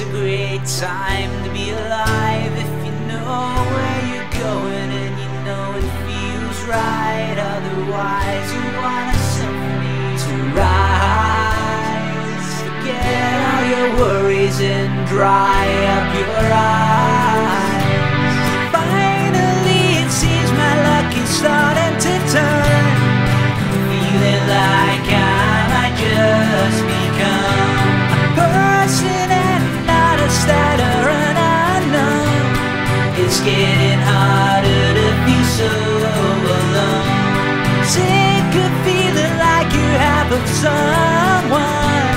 It's a great time to be alive if you know where you're going and you know it feels right. Otherwise, you want a symphony to rise. Forget all your worries and dry up your eyes. Someone.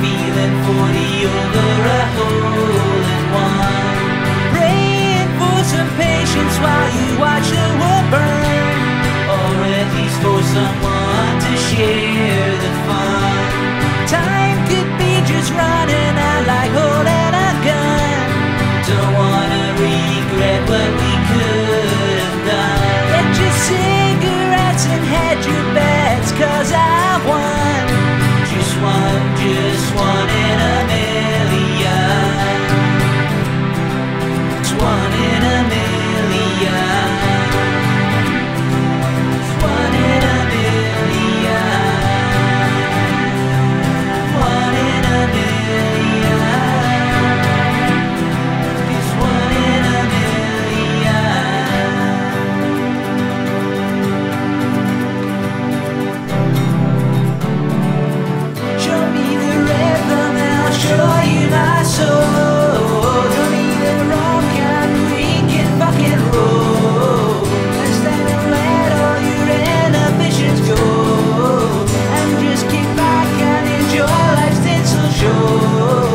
Feeling for the older I hold. one in a million. oh.